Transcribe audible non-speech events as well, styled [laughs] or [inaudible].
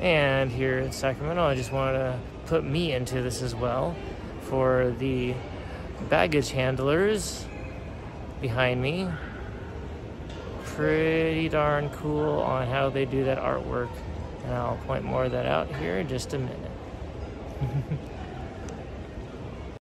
And here in Sacramento, I just wanted to put me into this as well for the baggage handlers behind me. Pretty darn cool on how they do that artwork. And I'll point more of that out here in just a minute. [laughs]